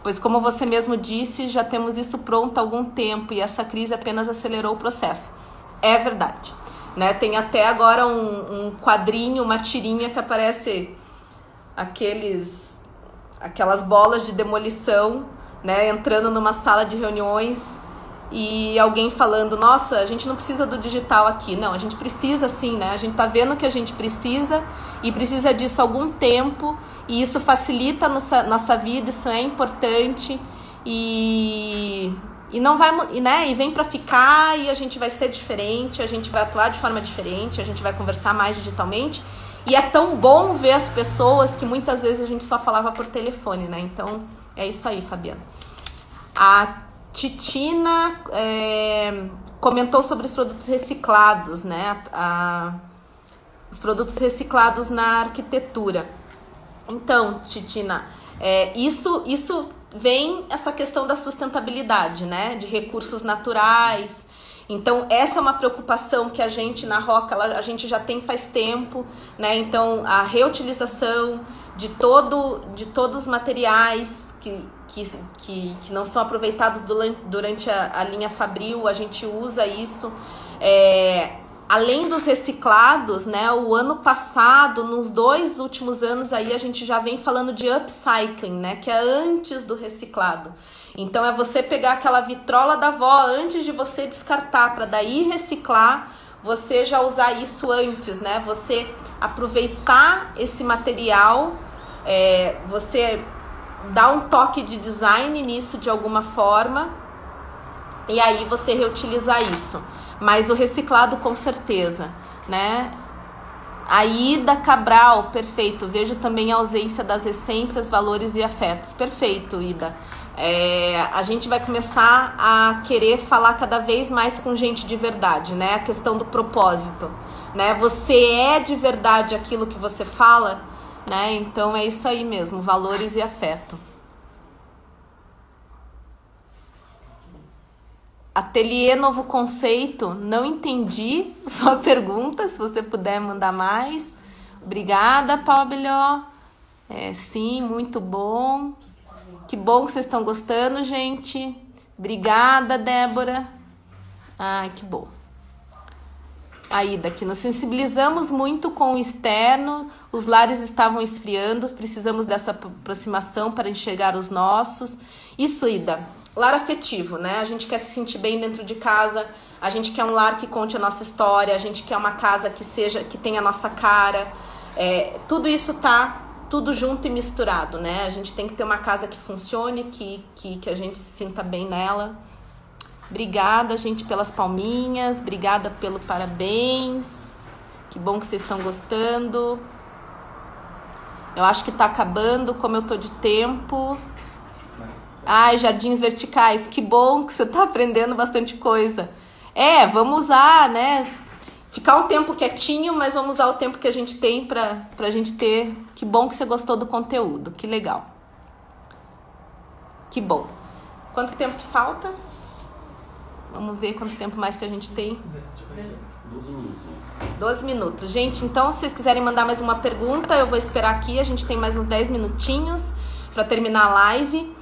pois como você mesmo disse, já temos isso pronto há algum tempo e essa crise apenas acelerou o processo. É verdade. Né? Tem até agora um, um quadrinho, uma tirinha que aparece aqueles aquelas bolas de demolição, né, entrando numa sala de reuniões e alguém falando, nossa, a gente não precisa do digital aqui. Não, a gente precisa sim, né? A gente tá vendo que a gente precisa e precisa disso algum tempo e isso facilita a nossa, nossa vida, isso é importante e, e não vai, né? E vem para ficar e a gente vai ser diferente, a gente vai atuar de forma diferente, a gente vai conversar mais digitalmente. E é tão bom ver as pessoas que muitas vezes a gente só falava por telefone, né? Então é isso aí, Fabiana. A Titina é, comentou sobre os produtos reciclados, né? A, os produtos reciclados na arquitetura. Então, Titina, é, isso, isso vem essa questão da sustentabilidade, né? De recursos naturais. Então, essa é uma preocupação que a gente na Roca, a gente já tem faz tempo, né? Então, a reutilização de, todo, de todos os materiais que, que, que, que não são aproveitados durante a, a linha Fabril, a gente usa isso. É, além dos reciclados, né, o ano passado, nos dois últimos anos aí, a gente já vem falando de upcycling, né, que é antes do reciclado. Então é você pegar aquela vitrola da avó antes de você descartar, para daí reciclar, você já usar isso antes, né? Você aproveitar esse material, é, você dar um toque de design nisso de alguma forma e aí você reutilizar isso. Mas o reciclado com certeza, né? A Ida Cabral, perfeito. Vejo também a ausência das essências, valores e afetos. Perfeito, Ida. É, a gente vai começar a querer falar cada vez mais com gente de verdade, né? A questão do propósito, né? Você é de verdade aquilo que você fala, né? Então é isso aí mesmo, valores e afeto. Ateliê Novo Conceito, não entendi <laughs> sua pergunta, se você puder mandar mais. Obrigada, Pablo. É, sim, muito bom. Que bom que vocês estão gostando, gente. Obrigada, Débora. Ai, que bom. Aí, daqui nos sensibilizamos muito com o externo, os lares estavam esfriando, precisamos dessa aproximação para enxergar os nossos. Isso, Ida, lar afetivo, né? A gente quer se sentir bem dentro de casa, a gente quer um lar que conte a nossa história, a gente quer uma casa que seja, que tenha a nossa cara. É, tudo isso tá tudo junto e misturado, né? A gente tem que ter uma casa que funcione, que, que, que a gente se sinta bem nela. Obrigada, gente, pelas palminhas, obrigada pelo parabéns. Que bom que vocês estão gostando. Eu acho que tá acabando, como eu tô de tempo. Ai, jardins verticais, que bom que você está aprendendo bastante coisa. É, vamos usar, né? Ficar um tempo quietinho, mas vamos usar o tempo que a gente tem para a gente ter. Que bom que você gostou do conteúdo, que legal. Que bom. Quanto tempo que falta? Vamos ver quanto tempo mais que a gente tem. 12 minutos. 12 minutos. Gente, então, se vocês quiserem mandar mais uma pergunta, eu vou esperar aqui. A gente tem mais uns 10 minutinhos para terminar a live.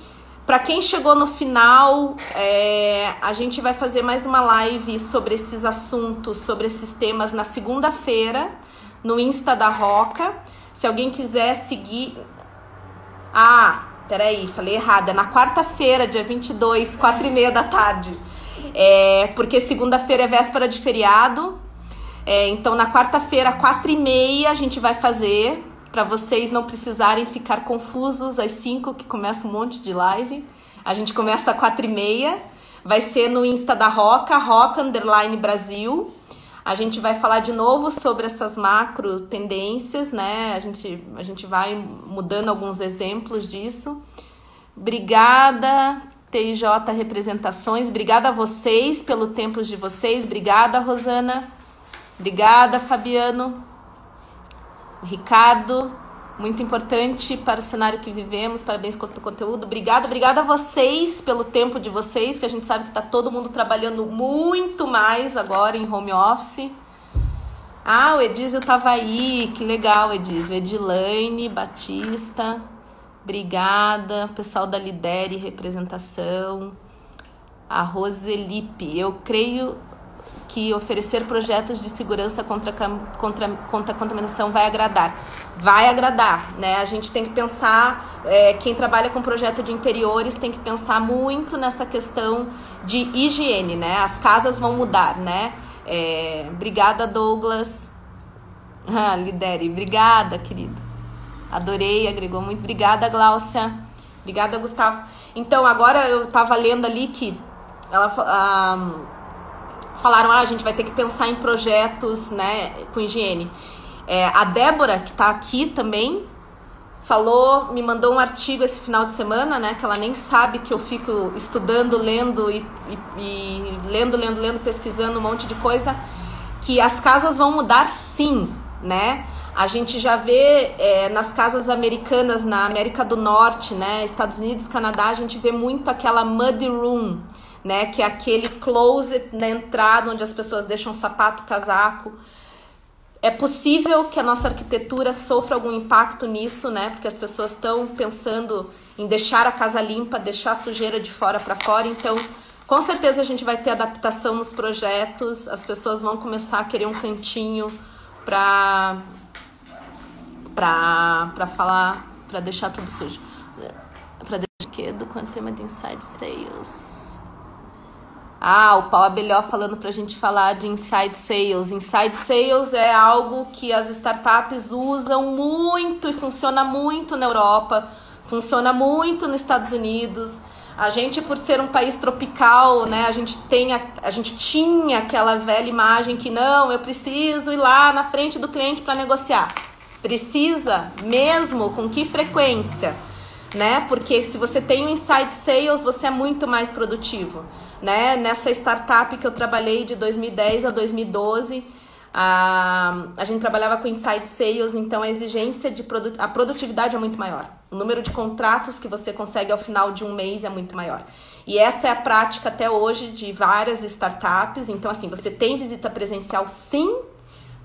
Para quem chegou no final, é, a gente vai fazer mais uma live sobre esses assuntos, sobre esses temas na segunda-feira, no Insta da Roca. Se alguém quiser seguir. Ah, peraí, falei errado. É na quarta-feira, dia 22, quatro e meia da tarde. É, porque segunda-feira é véspera de feriado. É, então, na quarta-feira, quatro e meia, a gente vai fazer para vocês não precisarem ficar confusos às 5 que começa um monte de live. A gente começa às 4 e meia. Vai ser no Insta da Roca, Roca Underline Brasil. A gente vai falar de novo sobre essas macro tendências, né? A gente, a gente vai mudando alguns exemplos disso. Obrigada, TIJ Representações. Obrigada a vocês pelo tempo de vocês. Obrigada, Rosana. Obrigada, Fabiano. Ricardo, muito importante para o cenário que vivemos. Parabéns pelo conteúdo. Obrigada, obrigada a vocês pelo tempo de vocês, que a gente sabe que está todo mundo trabalhando muito mais agora em home office. Ah, o Edísio estava aí, que legal, Edísio. Edilane Batista, obrigada. Pessoal da Lidere Representação. A Roselipe, eu creio que oferecer projetos de segurança contra, contra, contra a contaminação vai agradar. Vai agradar, né? A gente tem que pensar, é, quem trabalha com projeto de interiores tem que pensar muito nessa questão de higiene, né? As casas vão mudar, né? É, obrigada, Douglas. <laughs> Ah, lidere. Obrigada, querido. Adorei, agregou muito. Obrigada, Gláucia. Obrigada, Gustavo. Então, agora eu estava lendo ali que ela. Falaram, ah, a gente vai ter que pensar em projetos né, com higiene. É, a Débora, que está aqui também, falou, me mandou um artigo esse final de semana, né? Que ela nem sabe que eu fico estudando, lendo e, e, e lendo, lendo, lendo, pesquisando um monte de coisa. Que as casas vão mudar sim, né? A gente já vê é, nas casas americanas, na América do Norte, né? Estados Unidos, Canadá, a gente vê muito aquela muddy room né? Que é aquele closet na entrada onde as pessoas deixam sapato, casaco. É possível que a nossa arquitetura sofra algum impacto nisso, né? Porque as pessoas estão pensando em deixar a casa limpa, deixar a sujeira de fora para fora. Então, com certeza a gente vai ter adaptação nos projetos. As pessoas vão começar a querer um cantinho para para para falar, para deixar tudo sujo. Para deixar que do com o tema de inside sales. Ah, o Paulo Abelhó falando para a gente falar de inside sales. Inside sales é algo que as startups usam muito e funciona muito na Europa, funciona muito nos Estados Unidos. A gente, por ser um país tropical, né, a gente tem a, a gente tinha aquela velha imagem que não, eu preciso ir lá na frente do cliente para negociar. Precisa mesmo com que frequência? Né? Porque se você tem um inside sales, você é muito mais produtivo, né? Nessa startup que eu trabalhei de 2010 a 2012, a, a gente trabalhava com inside sales, então a exigência de produ a produtividade é muito maior. O número de contratos que você consegue ao final de um mês é muito maior. E essa é a prática até hoje de várias startups. Então, assim, você tem visita presencial sim,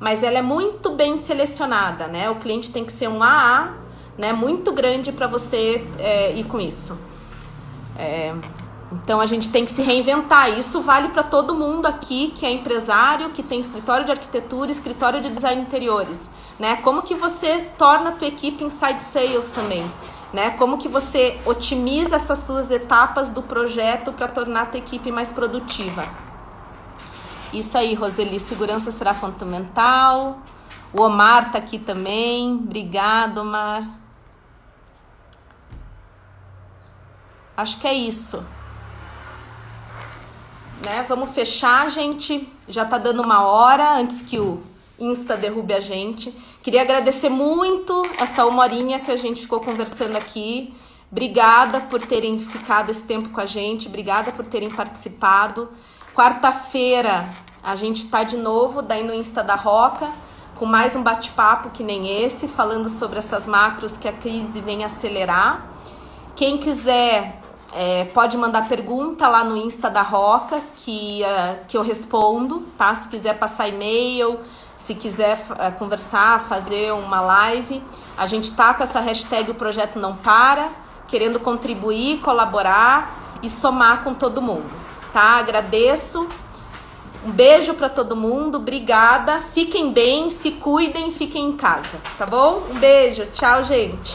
mas ela é muito bem selecionada, né? O cliente tem que ser um AA, né? Muito grande para você é, ir com isso. É, então a gente tem que se reinventar. Isso vale para todo mundo aqui que é empresário, que tem escritório de arquitetura, escritório de design interiores, né? Como que você torna a tua equipe inside sales também, né? Como que você otimiza essas suas etapas do projeto para tornar a tua equipe mais produtiva? Isso aí, Roseli, segurança será fundamental. O Omar tá aqui também. Obrigado, Omar. Acho que é isso né? Vamos fechar, gente. Já tá dando uma hora antes que o Insta derrube a gente. Queria agradecer muito essa uma horinha que a gente ficou conversando aqui. Obrigada por terem ficado esse tempo com a gente. Obrigada por terem participado. Quarta-feira a gente tá de novo daí no Insta da Roca com mais um bate-papo que nem esse, falando sobre essas macros que a crise vem acelerar. Quem quiser é, pode mandar pergunta lá no Insta da Roca que, uh, que eu respondo, tá? Se quiser passar e-mail, se quiser uh, conversar, fazer uma live. A gente tá com essa hashtag O Projeto Não Para, querendo contribuir, colaborar e somar com todo mundo, tá? Agradeço. Um beijo para todo mundo, obrigada. Fiquem bem, se cuidem, fiquem em casa, tá bom? Um beijo, tchau, gente.